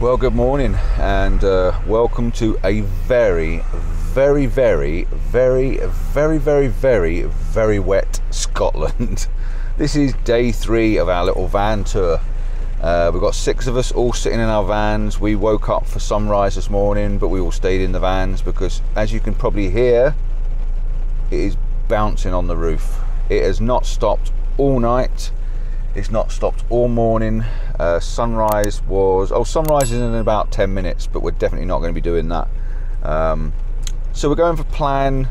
Well, good morning and uh, welcome to a very, very, very, very, very, very, very, very wet Scotland. This is day three of our little van tour. Uh, we've got six of us all sitting in our vans. We woke up for sunrise this morning, but we all stayed in the vans because, as you can probably hear, it is bouncing on the roof. It has not stopped all night. It's not stopped all morning. Uh, sunrise was oh sunrise is in about 10 minutes, but we're definitely not going to be doing that. Um, so we're going for plan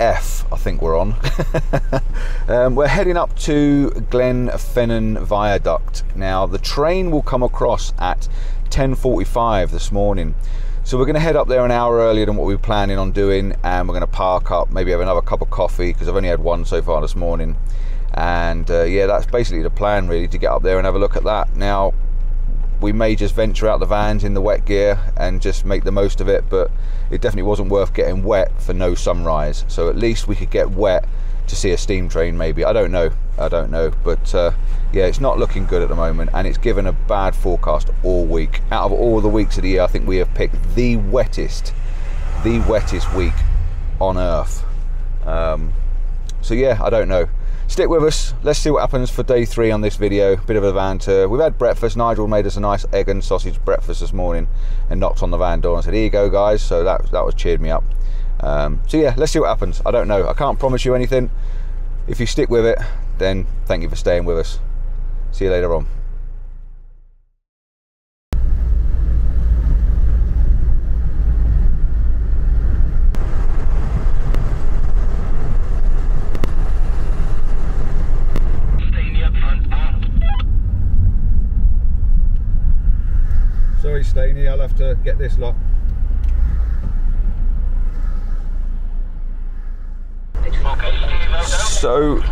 F, I think we're on. um, we're heading up to Glenfinnan Viaduct. Now the train will come across at 10:45 this morning. So we're going to head up there an hour earlier than what we were planning on doing, and we're going to park up, maybe have another cup of coffee because I've only had one so far this morning. And uh, yeah, that's basically the plan, really, to get up there and have a look at that. Now, we may just venture out the vans in the wet gear and just make the most of it, but it definitely wasn't worth getting wet for no sunrise. So at least we could get wet to see a steam train, maybe. I don't know. I don't know. But uh, yeah, it's not looking good at the moment, and it's given a bad forecast all week. Out of all the weeks of the year, I think we have picked the wettest, the wettest week on earth. Um, so yeah, I don't know stick with us. Let's see what happens for day three on this video. Bit of a van tour we've had breakfast. Nigel made us a nice egg and sausage breakfast this morning and knocked on the van door and said here you go guys. So that that was cheered me up. Um, so yeah let's see what happens. I don't know. I can't promise you anything. If you stick with it then thank you for staying with us. See you later on Sorry, I'll have to get this locked. So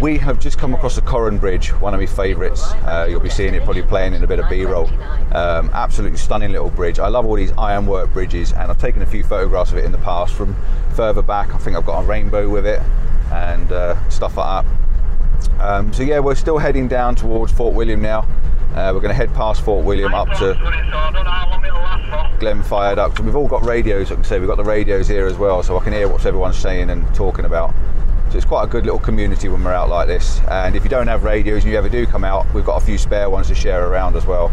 we have just come across the Corran Bridge, one of my favourites. Uh, you'll be seeing it probably playing in a bit of B-roll. Um, absolutely stunning little bridge. I love all these ironwork bridges, and I've taken a few photographs of it in the past from further back. I think I've got a rainbow with it and uh, stuff like that. Um, so yeah, we're still heading down towards Fort William now. Uh, we're going to head past Fort William up to Glen Viaduct. And we've all got radios, I can say. We've got the radios here as well, so I can hear what everyone's saying and talking about. So it's quite a good little community when we're out like this. And if you don't have radios and you ever do come out, we've got a few spare ones to share around as well.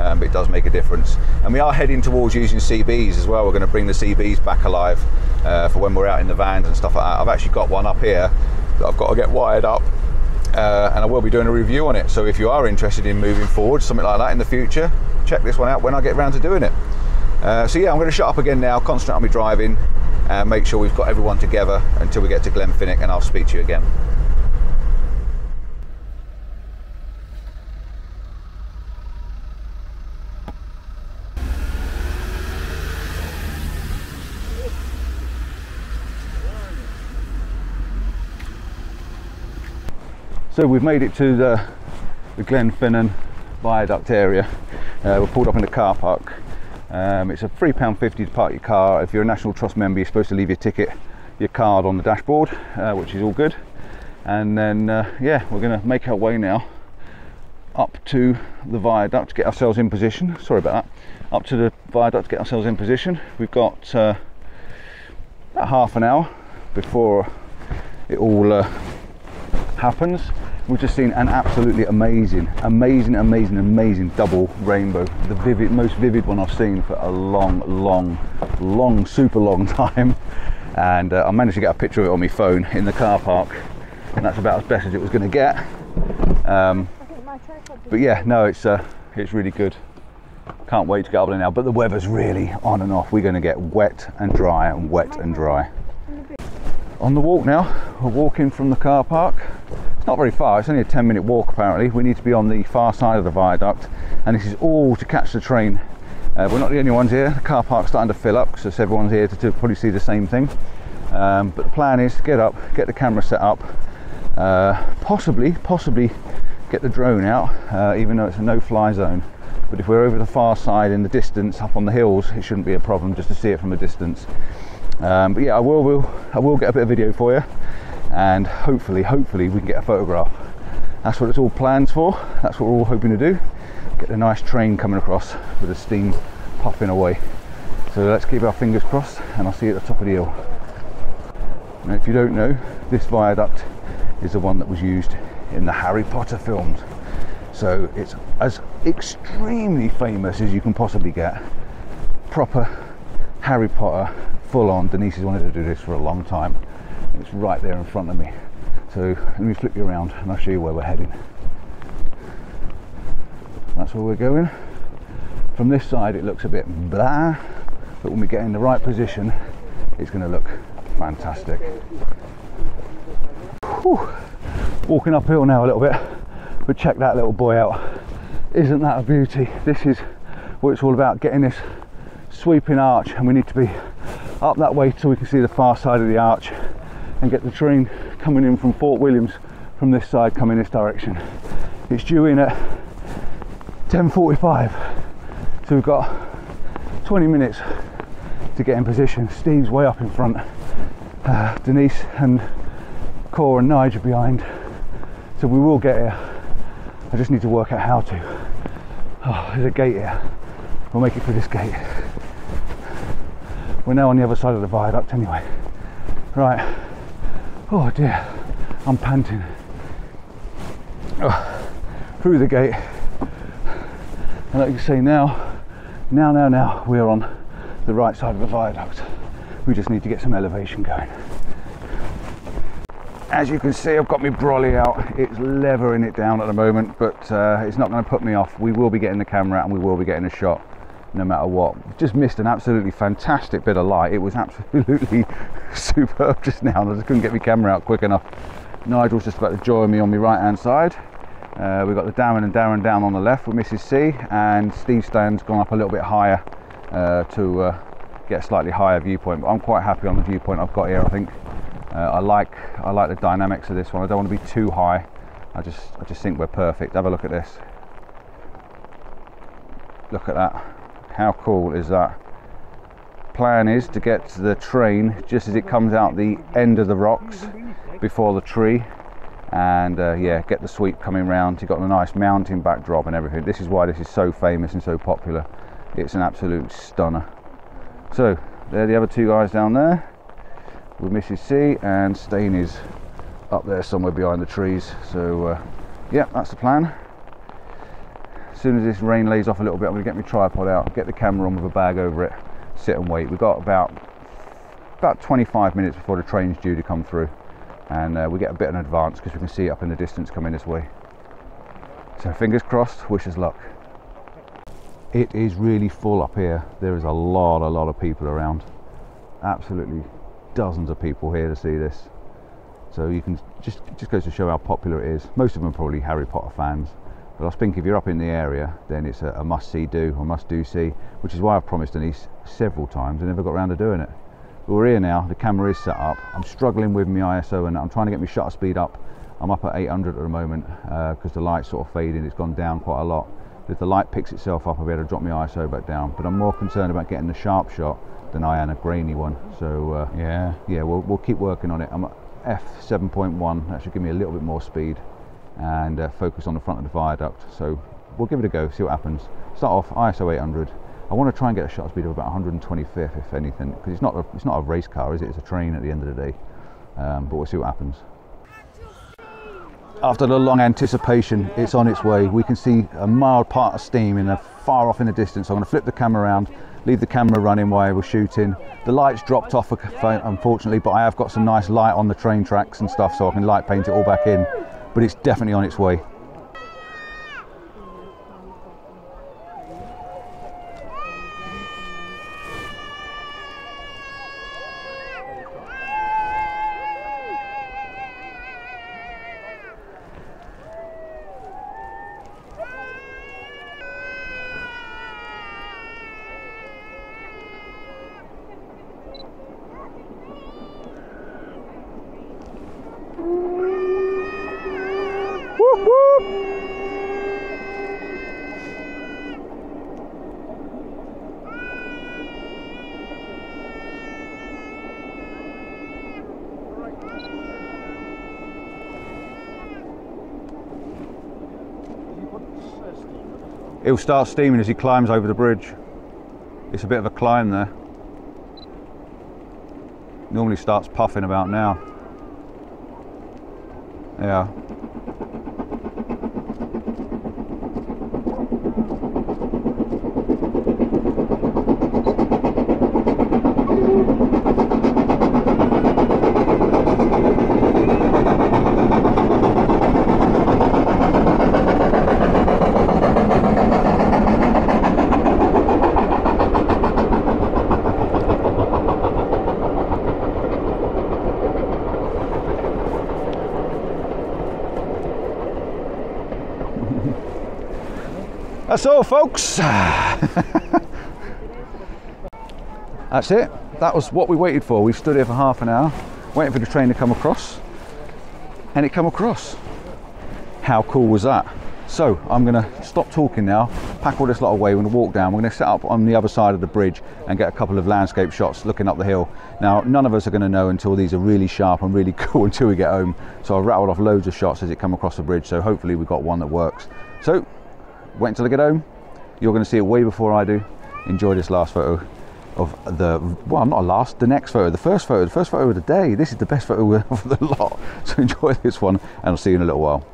Um, it does make a difference. And we are heading towards using CBs as well. We're going to bring the CBs back alive uh, for when we're out in the vans and stuff like that. I've actually got one up here that I've got to get wired up uh, and I will be doing a review on it. So if you are interested in moving forward, something like that in the future, check this one out when I get around to doing it. Uh, so yeah, I'm going to shut up again now, concentrate on my driving, and make sure we've got everyone together until we get to Glenfinnan, and I'll speak to you again. So we've made it to the, the Glenfinnan viaduct area. Uh, we're pulled up in the car park. Um, it's a £3.50 to park your car. If you're a National Trust member, you're supposed to leave your ticket, your card on the dashboard, uh, which is all good. And then, uh, yeah, we're going to make our way now up to the viaduct to get ourselves in position. Sorry about that. Up to the viaduct to get ourselves in position. We've got uh, about half an hour before it all uh, happens. We've just seen an absolutely amazing, amazing, amazing, amazing double rainbow. The vivid, most vivid one I've seen for a long, long, long, super long time. And uh, I managed to get a picture of it on my phone in the car park. And that's about as best as it was going to get. Um, but yeah, no, it's uh, it's really good. Can't wait to get up there now. But the weather's really on and off. We're going to get wet and dry and wet and dry. On the walk now, we're walking from the car park it's not very far, it's only a 10 minute walk apparently. We need to be on the far side of the viaduct and this is all to catch the train. Uh, we're not the only ones here, the car park's starting to fill up because everyone's here to, to, probably see the same thing. Um, but the plan is to get up, get the camera set up, uh, possibly, possibly get the drone out, uh, even though it's a no-fly zone. But if we're over the far side in the distance, up on the hills, it shouldn't be a problem just to see it from a distance. Um, but yeah, I will, will, I will get a bit of video for you and hopefully hopefully we can get a photograph that's what it's all planned for that's what we're all hoping to do get a nice train coming across with the steam puffing away. So let's keep our fingers crossed and I'll see you at the top of the hill. Now if you don't know, this viaduct is the one that was used in the Harry Potter films. So it's as extremely famous as you can possibly get. Proper Harry Potter, full on. Denise has wanted to do this for a long time. It's right there in front of me. So let me flip you around and I'll show you where we're heading. That's where we're going. From this side it looks a bit blah, but when we get in the right position, it's going to look fantastic. Whew. Walking uphill now a little bit, but check that little boy out. Isn't that a beauty? This is what it's all about, getting this sweeping arch and we need to be up that way so we can see the far side of the arch and get the train coming in from Fort Williams from this side coming this direction. It's due in at 10.45 so we've got 20 minutes to get in position. Steve's way up in front, uh, Denise and Cora and Nigel behind so we will get here. I just need to work out how to. Oh, there's a gate here. We'll make it through this gate. We're now on the other side of the viaduct anyway. Right. Oh dear, I'm panting. Oh, through the gate. And like you say now, now, now, now, we're on the right side of the viaduct. We just need to get some elevation going. As you can see, I've got my brolly out. It's levering it down at the moment, but uh, it's not going to put me off. We will be getting the camera out and we will be getting a shot no matter what. Just missed an absolutely fantastic bit of light. It was absolutely superb just now. I just couldn't get my camera out quick enough. Nigel's just about to join me on my right hand side. Uh, we've got the Darren and Darren down on the left with Mrs. C and Steve Stan's gone up a little bit higher uh, to uh, get a slightly higher viewpoint. But I'm quite happy on the viewpoint I've got here. I think uh, I like I like the dynamics of this one. I don't want to be too high. I just I just think we're perfect. Have a look at this. Look at that. How cool is that? Plan is to get to the train just as it comes out the end of the rocks before the tree. And uh, yeah get the sweep coming round. You've got a nice mountain backdrop and everything. This is why this is so famous and so popular. It's an absolute stunner. So there the other two guys down there with Mrs C and Stain is up there somewhere behind the trees. So uh, yeah that's the plan soon as this rain lays off a little bit, I'm going to get my tripod out, get the camera on with a bag over it, sit and wait. We've got about about 25 minutes before the train's due to come through, and uh, we get a bit in advance because we can see it up in the distance coming this way. So fingers crossed, wish us luck. It is really full up here. There is a lot, a lot of people around. Absolutely dozens of people here to see this. So you can just just goes to show how popular it is. Most of them are probably Harry Potter fans. But I think if you're up in the area, then it's a, a must-see do or must-do see, which is why I've promised Denise several times and never got around to doing it. But we're here now. The camera is set up. I'm struggling with my ISO and I'm trying to get my shutter speed up. I'm up at 800 at the moment because uh, the light's sort of fading. It's gone down quite a lot. But if the light picks itself up, I'll be able to drop my ISO back down. But I'm more concerned about getting the sharp shot than I am a grainy one. So uh, yeah, yeah, we'll, we'll keep working on it. I'm at f7.1. That should give me a little bit more speed and uh, focus on the front of the viaduct. So we'll give it a go, see what happens. Start off ISO 800. I want to try and get a shutter speed of about 125th, if anything, because it's not a, it's not a race car, is it? It's a train at the end of the day. Um, but we'll see what happens. After the long anticipation, it's on its way. We can see a mild part of steam in a far off in the distance. I'm going to flip the camera around, leave the camera running while we're shooting. The light's dropped off, unfortunately, but I have got some nice light on the train tracks and stuff, so I can light paint it all back in but it's definitely on its way. He'll start steaming as he climbs over the bridge. It's a bit of a climb there. Normally starts puffing about now. Yeah. That's all, folks. That's it. That was what we waited for. We've stood here for half an hour, waiting for the train to come across, and it come across. How cool was that? So I'm going to stop talking now, pack all this lot away, we're going to walk down, we're going to set up on the other side of the bridge and get a couple of landscape shots looking up the hill. Now none of us are going to know until these are really sharp and really cool until we get home. So I've rattled off loads of shots as it come across the bridge, so hopefully we've got one that works. So wait until I get home. You're going to see it way before I do. Enjoy this last photo of the, well, not last, the next photo, the first photo, the first photo of the day. This is the best photo of the lot. So enjoy this one and I'll see you in a little while.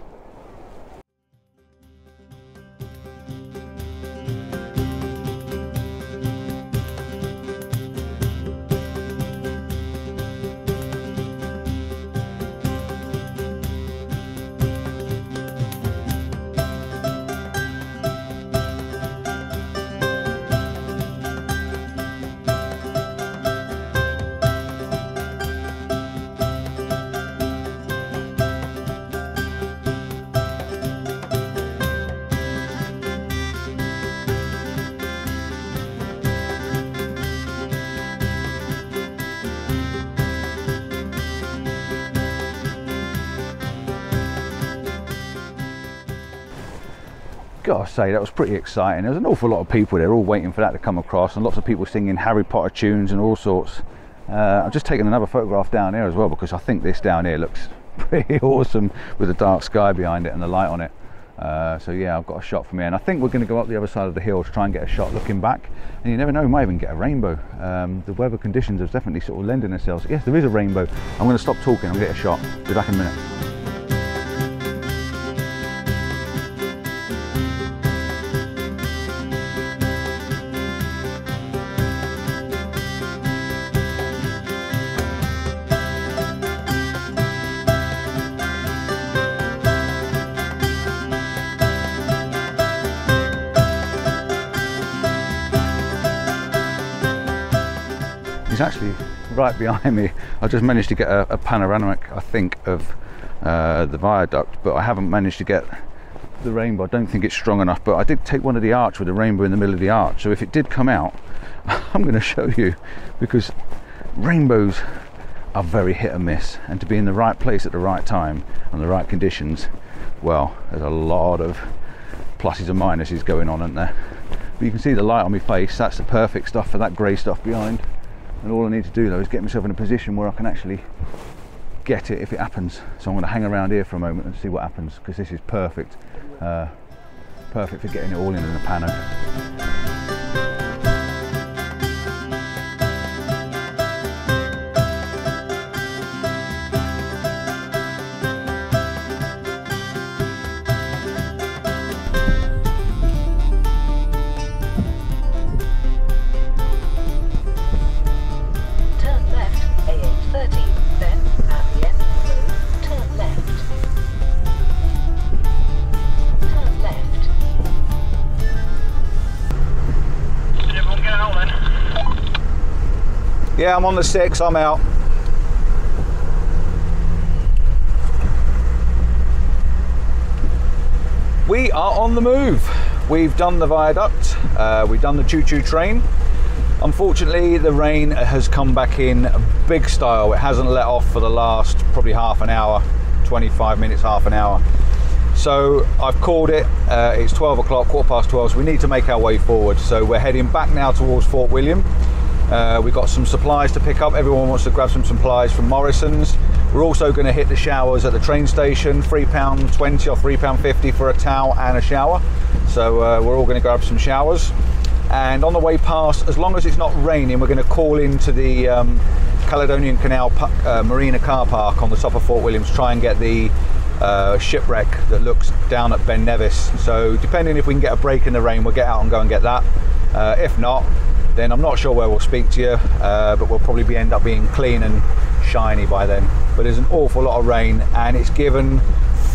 Gotta say that was pretty exciting. There's an awful lot of people there all waiting for that to come across and lots of people singing Harry Potter tunes and all sorts. Uh, I've just taken another photograph down here as well because I think this down here looks pretty awesome with the dark sky behind it and the light on it. Uh, so yeah, I've got a shot from here and I think we're going to go up the other side of the hill to try and get a shot looking back and you never know, we might even get a rainbow. Um, the weather conditions have definitely sort of lending themselves. Yes, there is a rainbow. I'm going to stop talking, I'll get a shot. Be back in a minute. Right behind me. I just managed to get a, a panoramic, I think, of uh, the viaduct, but I haven't managed to get the rainbow. I don't think it's strong enough, but I did take one of the arch with the rainbow in the middle of the arch. So if it did come out, I'm going to show you because rainbows are very hit and miss, and to be in the right place at the right time and the right conditions, well, there's a lot of pluses and minuses going on, isn't there? But you can see the light on my face. That's the perfect stuff for that grey stuff behind and all I need to do though is get myself in a position where I can actually get it if it happens. So I'm going to hang around here for a moment and see what happens because this is perfect uh, perfect for getting it all in in a pano Yeah, I'm on the six, I'm out. We are on the move. We've done the viaduct, uh, we've done the choo-choo train. Unfortunately, the rain has come back in big style. It hasn't let off for the last probably half an hour, 25 minutes, half an hour. So I've called it, uh, it's 12 o'clock, quarter past 12, so we need to make our way forward. So we're heading back now towards Fort William. Uh, we've got some supplies to pick up. Everyone wants to grab some supplies from Morrison's. We're also going to hit the showers at the train station, £3.20 or £3.50 for a towel and a shower. So uh, we're all going to grab some showers. And on the way past, as long as it's not raining, we're going to call into the um, Caledonian Canal uh, Marina car park on the top of Fort Williams, try and get the uh, shipwreck that looks down at Ben Nevis. So depending if we can get a break in the rain, we'll get out and go and get that. Uh, if not, then I'm not sure where we'll speak to you, uh, but we'll probably be end up being clean and shiny by then. But there's an awful lot of rain and it's given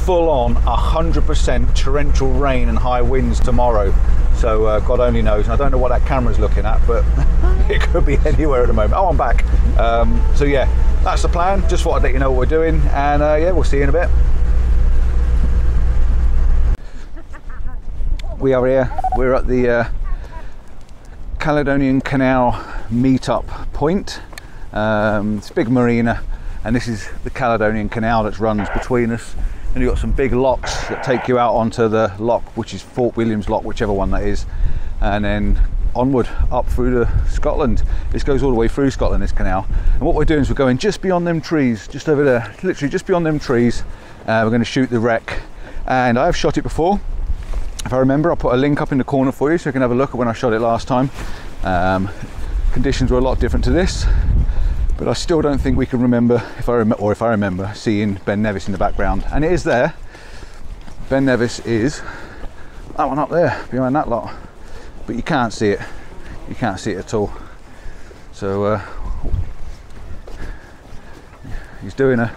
full on 100% torrential rain and high winds tomorrow. So uh, God only knows. And I don't know what that camera's looking at, but it could be anywhere at the moment. Oh, I'm back. Um, so yeah, that's the plan. Just thought I'd let you know what we're doing. And uh, yeah, we'll see you in a bit. We are here. We're at the uh, Caledonian Canal meetup point. Um, it's a big marina, and this is the Caledonian Canal that runs between us. And you've got some big locks that take you out onto the loch, which is Fort Williams Loch, whichever one that is, and then onward up through to Scotland. This goes all the way through Scotland, this canal. And what we're doing is we're going just beyond them trees, just over there, literally just beyond them trees. Uh, we're going to shoot the wreck, and I've shot it before if I remember, I'll put a link up in the corner for you so you can have a look at when I shot it last time. Um, conditions were a lot different to this, but I still don't think we can remember, if I or if I remember, seeing Ben Nevis in the background. And it is there. Ben Nevis is that one up there, behind that lot. But you can't see it. You can't see it at all. So uh, he's doing a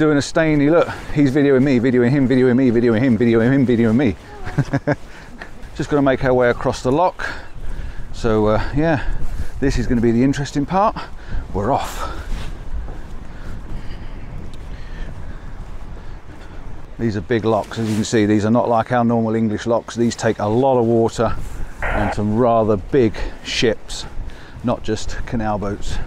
doing a stainy look. He's videoing me, videoing him, videoing me, videoing him, videoing him, videoing me. Just going to make our way across the lock. So uh, yeah, this is going to be the interesting part. We're off. These are big locks, as you can see. These are not like our normal English locks. These take a lot of water and some rather big ships, not just canal boats.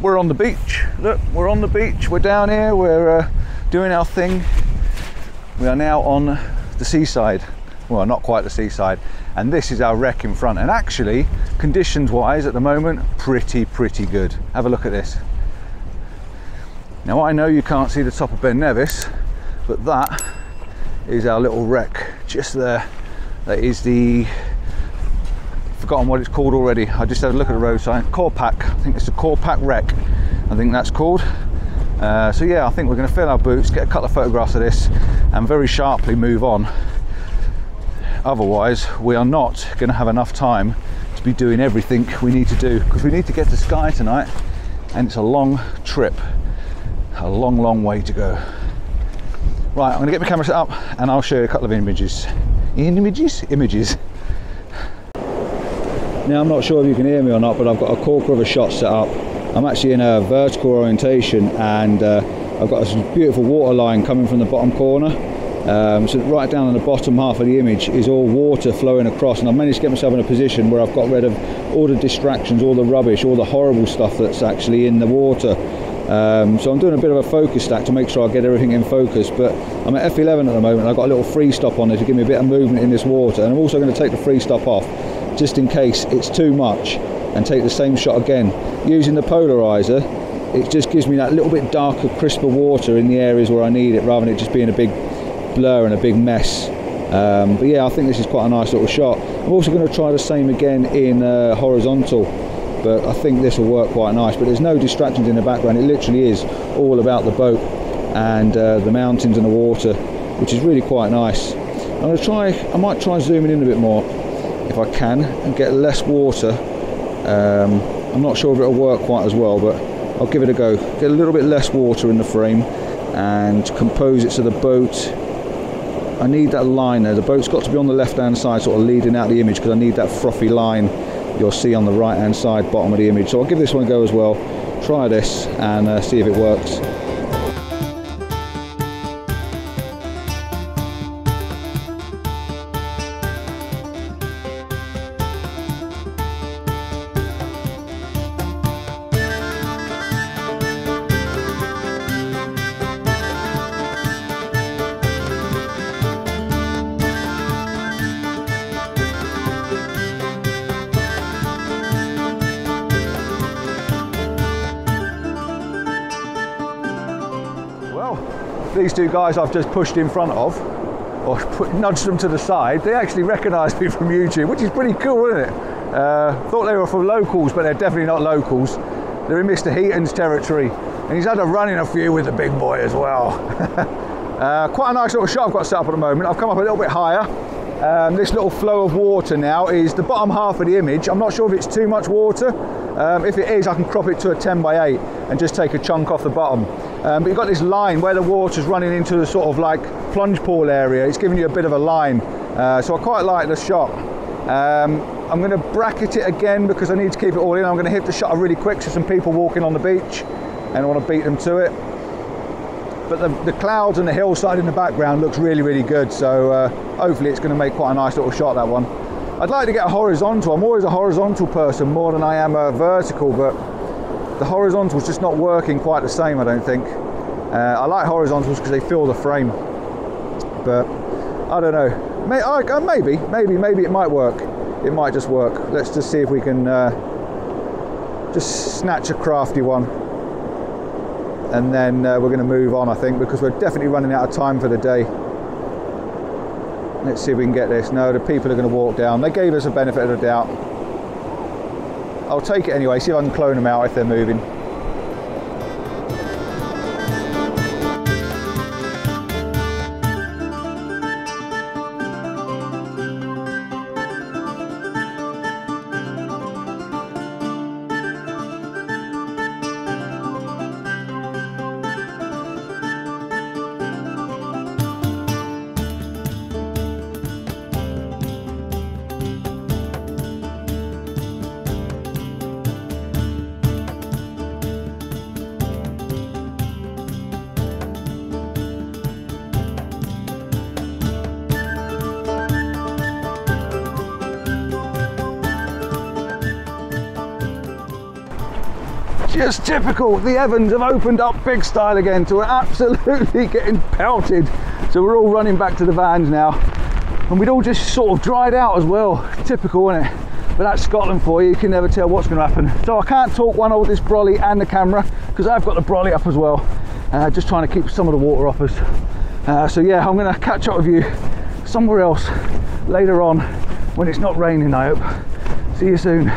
We're on the beach. Look, we're on the beach. We're down here. We're uh, doing our thing. We are now on the seaside. Well not quite the seaside. And this is our wreck in front. And actually conditions wise at the moment pretty pretty good. Have a look at this. Now I know you can't see the top of Ben Nevis but that is our little wreck just there. That is the forgotten what it's called already I just had a look at the road sign Corpach I think it's the Corpach wreck I think that's called uh, so yeah, I think we're going to fill our boots, get a couple of photographs of this, and very sharply move on. Otherwise, we are not going to have enough time to be doing everything we need to do because we need to get to Skye tonight, and it's a long trip, a long, long way to go. Right, I'm going to get my camera set up, and I'll show you a couple of images. Images, images. Now I'm not sure if you can hear me or not, but I've got a corker of a shot set up I'm actually in a vertical orientation and uh, I've got a beautiful water line coming from the bottom corner. Um, so right down on the bottom half of the image is all water flowing across and I've managed to get myself in a position where I've got rid of all the distractions, all the rubbish, all the horrible stuff that's actually in the water. Um, so I'm doing a bit of a focus stack to make sure I get everything in focus but I'm at F11 at the moment I've got a little free stop on there to give me a bit of movement in this water and I'm also going to take the free stop off just in case it's too much and take the same shot again. Using the polarizer, it just gives me that little bit darker, crisper water in the areas where I need it rather than it just being a big blur and a big mess. Um, but yeah, I think this is quite a nice little shot. I'm also going to try the same again in uh, horizontal, but I think this will work quite nice. But there's no distractions in the background. It literally is all about the boat and uh, the mountains and the water, which is really quite nice. I'm going to try, I might try zooming in a bit more if I can and get less water um, I'm not sure if it'll work quite as well, but I'll give it a go. Get a little bit less water in the frame and compose it so the boat I need that line there. The boat's got to be on the left hand side, sort of leading out the image because I need that frothy line you'll see on the right hand side bottom of the image. So I'll give this one a go as well. Try this and uh, see if it works. Guys I've just pushed in front of, or put, nudged them to the side, they actually recognise me from YouTube, which is pretty cool, isn't it? Uh, thought they were from locals, but they're definitely not locals. They're in Mr. Heaton's territory, and he's had a run in a few with the big boy as well. uh, quite a nice little shot I've got set up at the moment. I've come up a little bit higher. Um, this little flow of water now is the bottom half of the image. I'm not sure if it's too much water. Um, if it is, I can crop it to a 10 by 8 and just take a chunk off the bottom. Um, but you've got this line where the water's running into the sort of like plunge pool area. It's giving you a bit of a line. Uh, so I quite like the shot. Um, I'm going to bracket it again because I need to keep it all in. I'm going to hit the shutter really quick so some people walking on the beach and I want to beat them to it. But the, the clouds and the hillside in the background looks really, really good. So uh, hopefully it's going to make quite a nice little shot, that one. I'd like to get a horizontal. I'm always a horizontal person more than I am a vertical, but the horizontal's just not working quite the same, I don't think. Uh, I like horizontals because they fill the frame. But I don't know. May, I, uh, maybe, maybe, maybe it might work it might just work. Let's just see if we can uh, just snatch a crafty one and then uh, we're going to move on I think because we're definitely running out of time for the day. Let's see if we can get this. No, the people are going to walk down. They gave us a benefit of the doubt. I'll take it anyway, see if I can clone them out if they're moving. Just typical. The Evans have opened up big style again, so we're absolutely getting pelted. So we're all running back to the vans now. And we'd all just sort of dried out as well. Typical, isn't it? But that's Scotland for you. You can never tell what's going to happen. So I can't talk one over this brolly and the camera because I've got the brolly up as well. Uh, just trying to keep some of the water off us. Uh, so yeah, I'm going to catch up with you somewhere else later on when it's not raining, I hope. See you soon.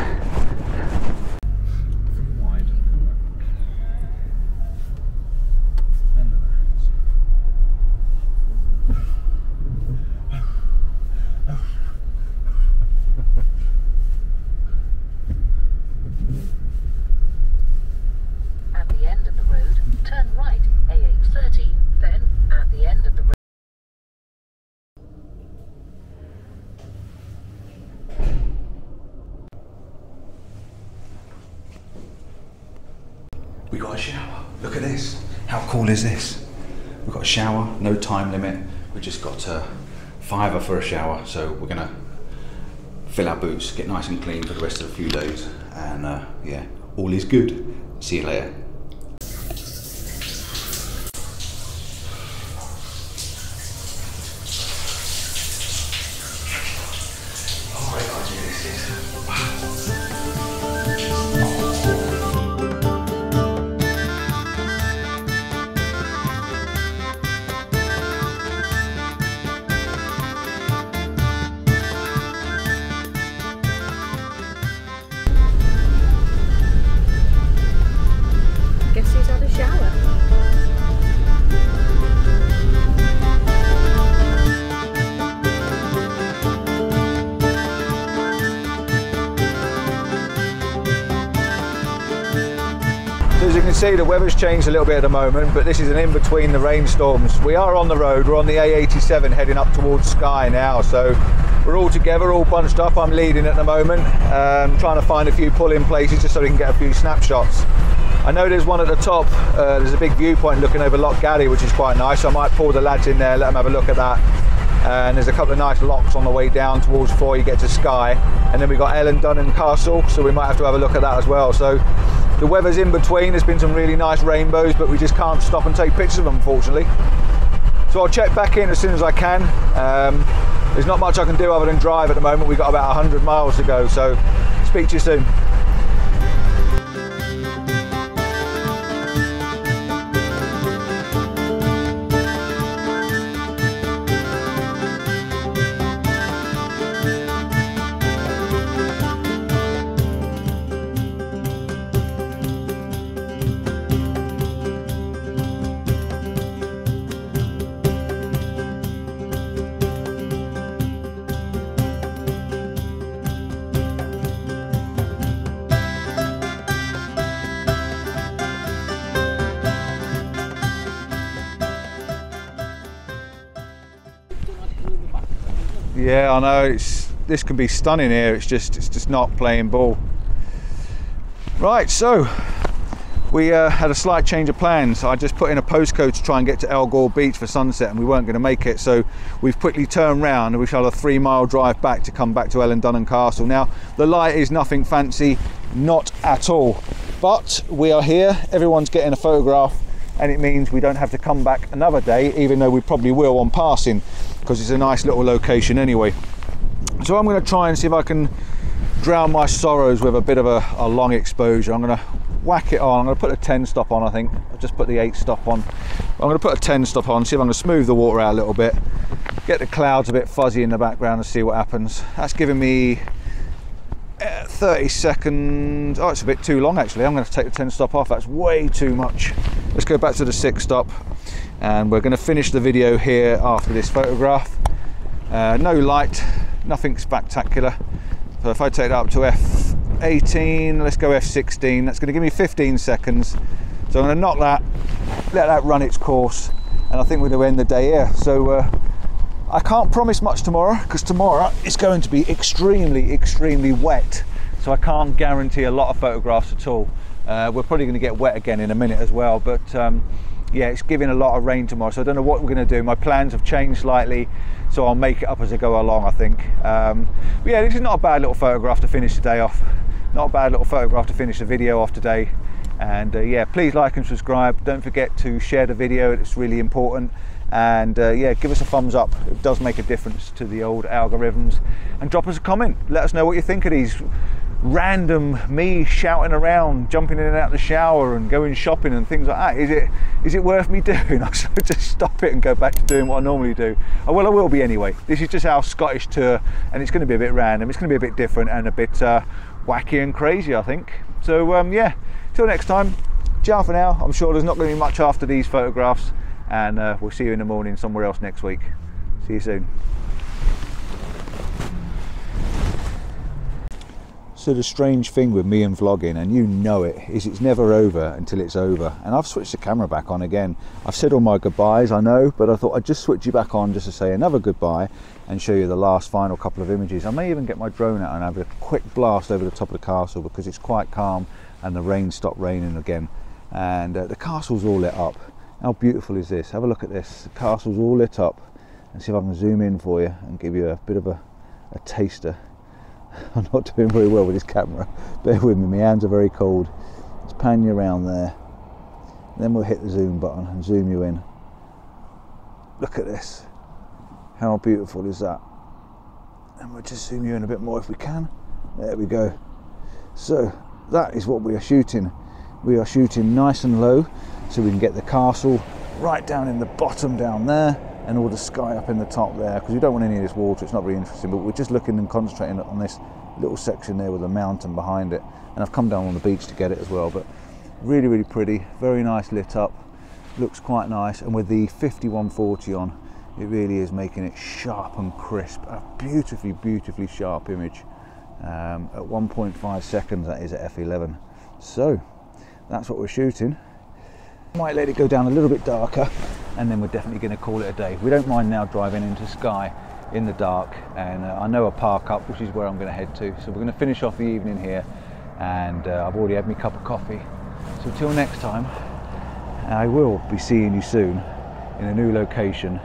we got a shower. Look at this. How cool is this? We've got a shower, no time limit. We've just got a fiver for a shower. So we're gonna fill our boots, get nice and clean for the rest of the few days. And uh, yeah, all is good. See you later. See the weather's changed a little bit at the moment, but this is an in between the rainstorms. We are on the road, we're on the A87 heading up towards Skye now, so we're all together, all bunched up. I'm leading at the moment, um, trying to find a few pull in places just so we can get a few snapshots. I know there's one at the top, uh, there's a big viewpoint looking over Loch Garry, which is quite nice. So I might pull the lads in there, let them have a look at that. And there's a couple of nice lochs on the way down towards before you get to Skye. And then we've got Eilean Donan Castle, so we might have to have a look at that as well. So the weather's in between. There's been some really nice rainbows, but we just can't stop and take pictures of them, unfortunately. So I'll check back in as soon as I can. Um, there's not much I can do other than drive at the moment. We've got about 100 miles to go, so speak to you soon. I know. It's this can be stunning here. It's just it's just not playing ball. Right, so we uh, had a slight change of plans. I just put in a postcode to try and get to Elgol Beach for sunset, and we weren't going to make it. So we've quickly turned round, and we shall have a three-mile drive back to come back to Eilean Donan Castle. Now the light is nothing fancy, not at all, but we are here. Everyone's getting a photograph, and it means we don't have to come back another day, even though we probably will on passing, because it's a nice little location anyway. So I'm going to try and see if I can drown my sorrows with a bit of a, a long exposure. I'm going to whack it on. I'm going to put a 10 stop on, I think. I'll just put the 8 stop on. I'm going to put a 10 stop on, see if I'm going to smooth the water out a little bit, get the clouds a bit fuzzy in the background and see what happens. That's giving me uh, 30 seconds. Oh, it's a bit too long actually. I'm going to take the 10 stop off. That's way too much. Let's go back to the 6 stop and we're going to finish the video here after this photograph. Uh, no light, nothing spectacular. So if I take that up to F 18 let's go f16 that's going to give me 15 seconds. So i'm going to knock that let that run its course and i think we're going to end the day here. So uh, i can't promise much tomorrow because tomorrow it's going to be extremely extremely wet. So i can't guarantee a lot of photographs at all. Uh, we're probably going to get wet again in a minute as well but um, yeah, it's giving a lot of rain tomorrow, so I don't know what we're going to do. My plans have changed slightly, so I'll make it up as I go along, I think. Um, but yeah, this is not a bad little photograph to finish the day off. Not a bad little photograph to finish the video off today. And uh, yeah, please like and subscribe. Don't forget to share the video, it's really important. And uh, yeah, give us a thumbs up. It does make a difference to the old algorithms. And drop us a comment. Let us know what you think of these random me shouting around, jumping in and out the shower and going shopping and things like that. Is it is it worth me doing? I should just stop it and go back to doing what I normally do. Oh, well, I will be anyway. This is just our Scottish tour, and it's going to be a bit random. It's going to be a bit different and a bit uh, wacky and crazy, I think. So um, yeah, till next time. Ciao for now. I'm sure there's not going to be much after these photographs, and uh, we'll see you in the morning somewhere else next week. See you soon. So the strange thing with me and vlogging, and you know it, is it's never over until it's over. And I've switched the camera back on again. I've said all my goodbyes, I know, but I thought I'd just switch you back on just to say another goodbye and show you the last final couple of images. I may even get my drone out and have a quick blast over the top of the castle because it's quite calm and the rain stopped raining again. And uh, the castle's all lit up. How beautiful is this? Have a look at this. The castle's all lit up. And see if I can zoom in for you and give you a bit of a, a taster I'm not doing very well with this camera. Bear with me, my hands are very cold. Let's pan you around there. Then we'll hit the zoom button and zoom you in. Look at this. How beautiful is that? And we'll just zoom you in a bit more if we can. There we go. So that is what we are shooting. We are shooting nice and low so we can get the castle right down in the bottom down there and all the sky up in the top there because we don't want any of this water it's not very interesting but we're just looking and concentrating on this little section there with a mountain behind it. And I've come down on the beach to get it as well but really really pretty very nice lit up looks quite nice and with the 5140 on it really is making it sharp and crisp a beautifully beautifully sharp image. Um, at 1.5 seconds that is at f11 so that's what we're shooting might let it go down a little bit darker and then we're definitely going to call it a day. We don't mind now driving into Skye in the dark and uh, I know a park up which is where I'm going to head to. So we're going to finish off the evening here and uh, I've already had my cup of coffee. So till next time, I will be seeing you soon in a new location,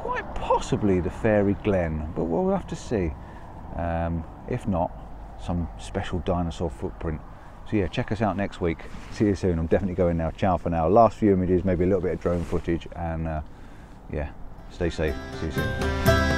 quite possibly the Fairy Glen, but we'll have to see. Um, if not, some special dinosaur footprint. So yeah, check us out next week. See you soon. I'm definitely going now. Ciao for now. Last few images, maybe a little bit of drone footage, and uh, yeah, stay safe. See you soon.